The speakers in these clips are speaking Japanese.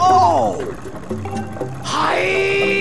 哦嗨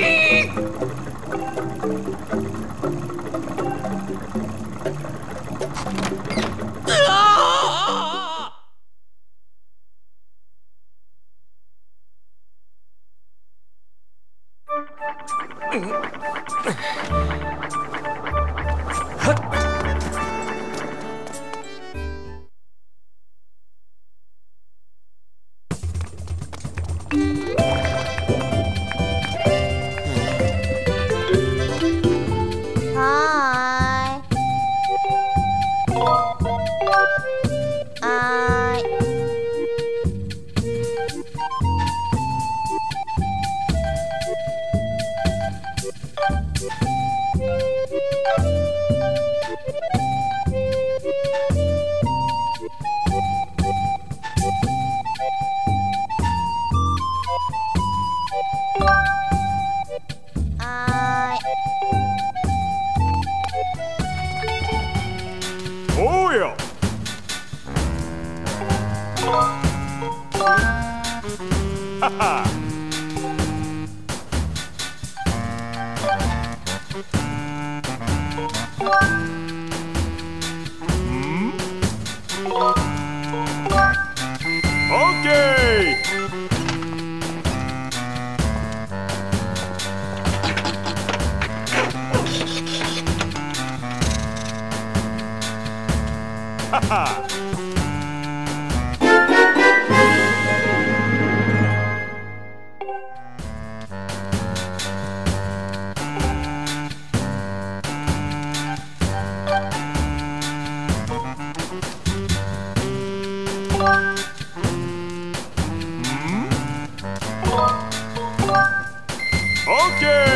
you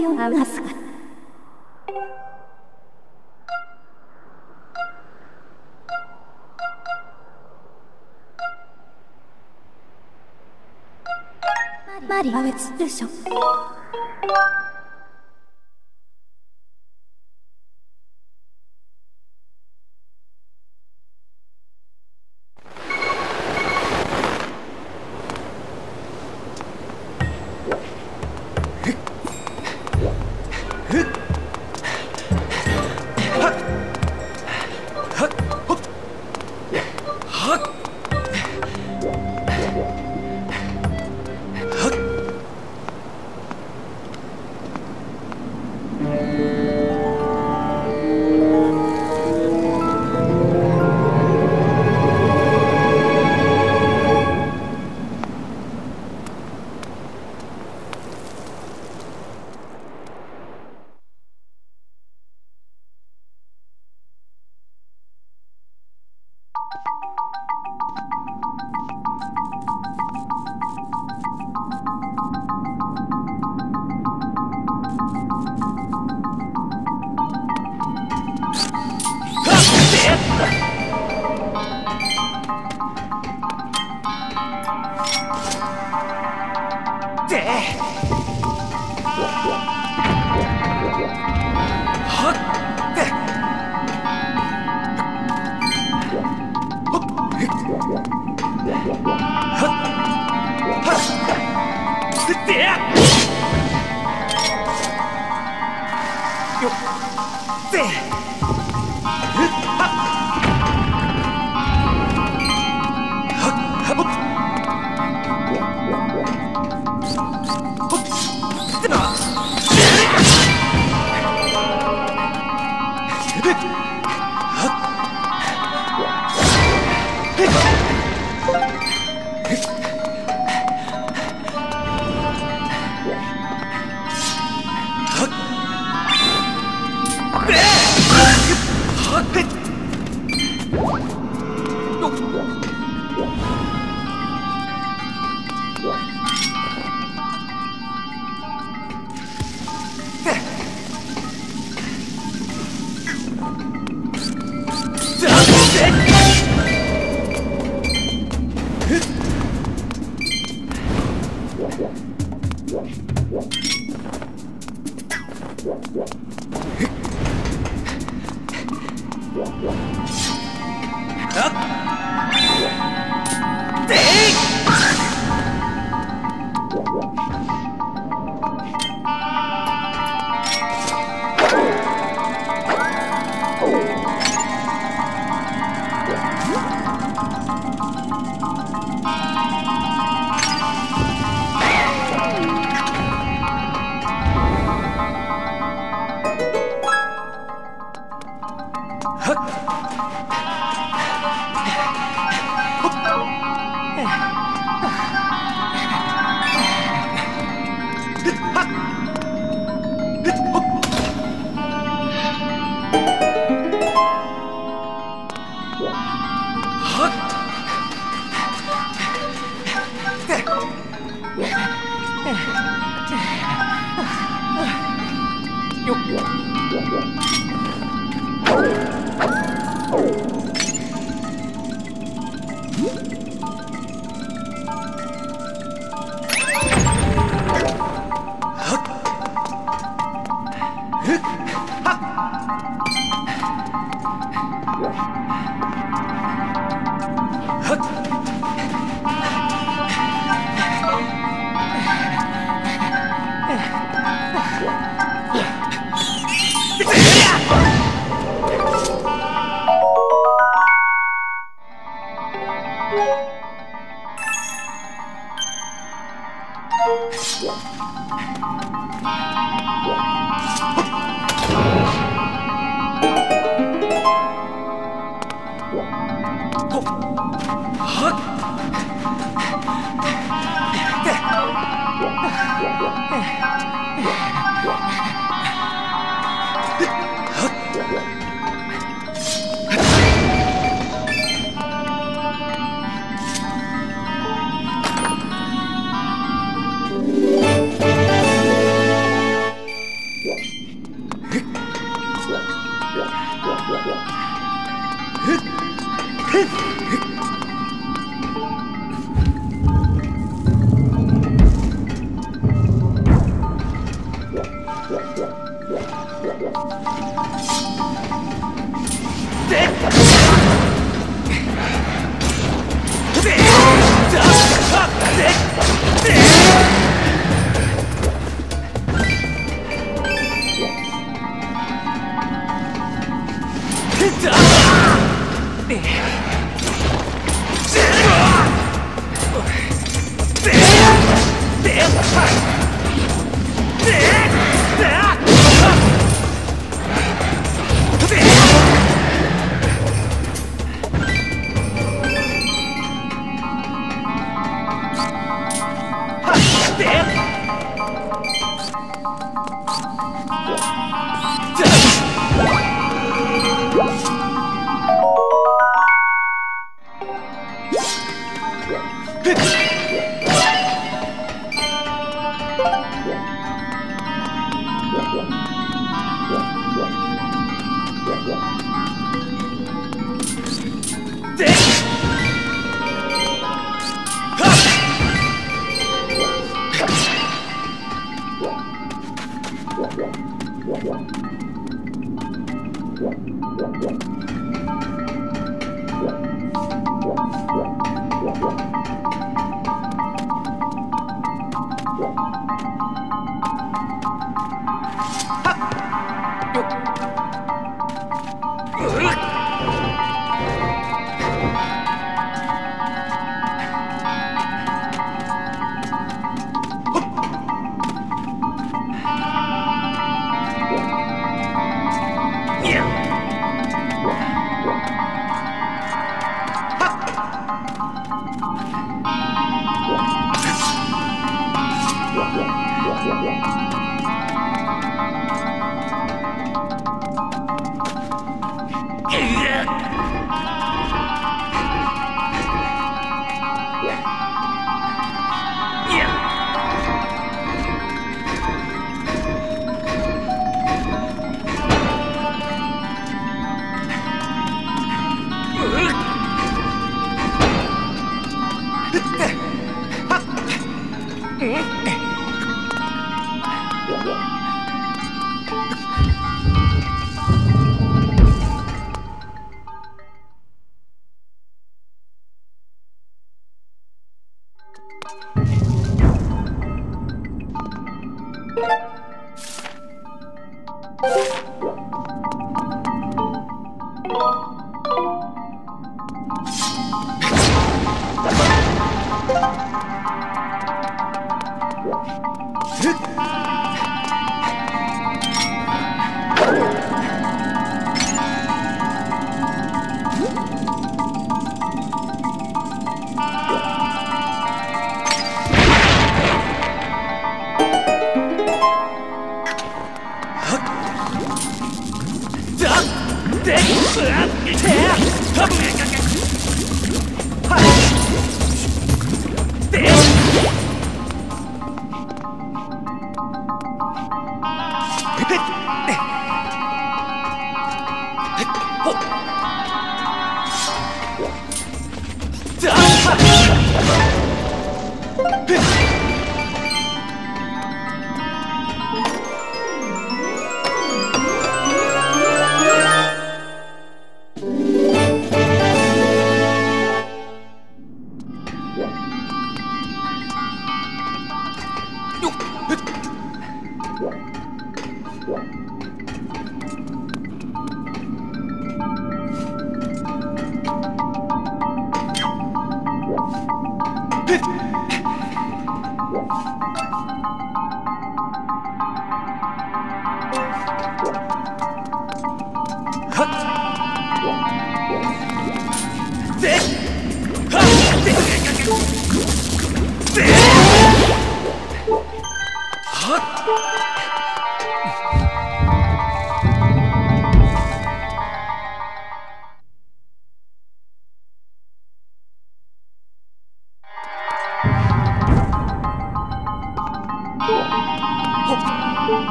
ないサメを合わすかマリアウェツルショ Yeah. chút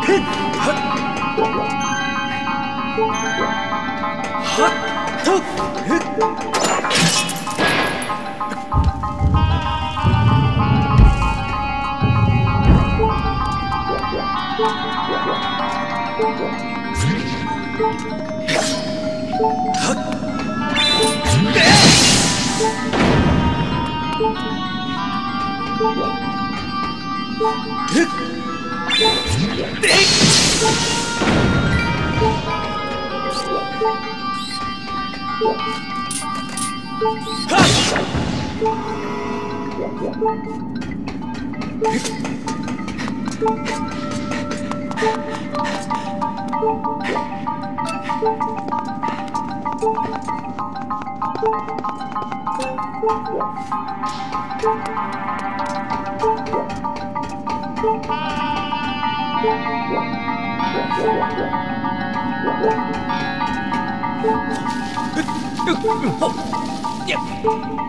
Look! Bye. Oh, yeah.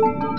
Oh.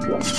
Yes.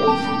っ。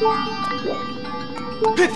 네.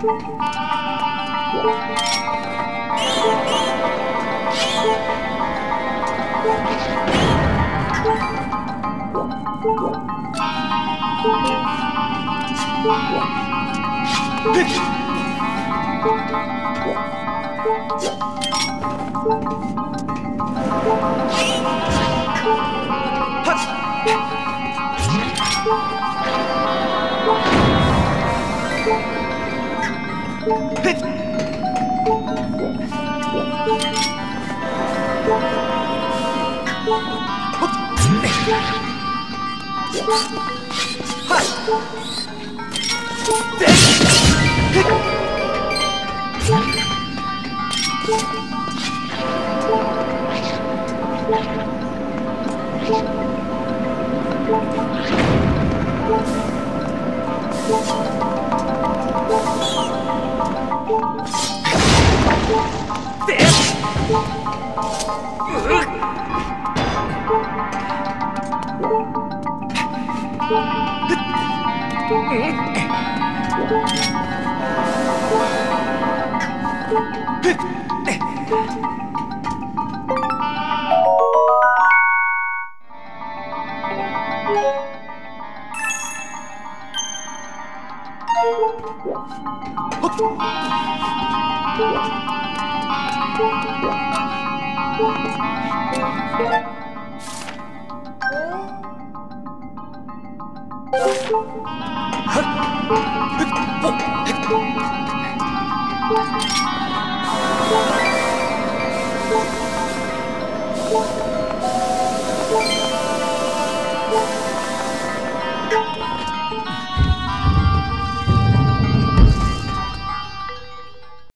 Thank you.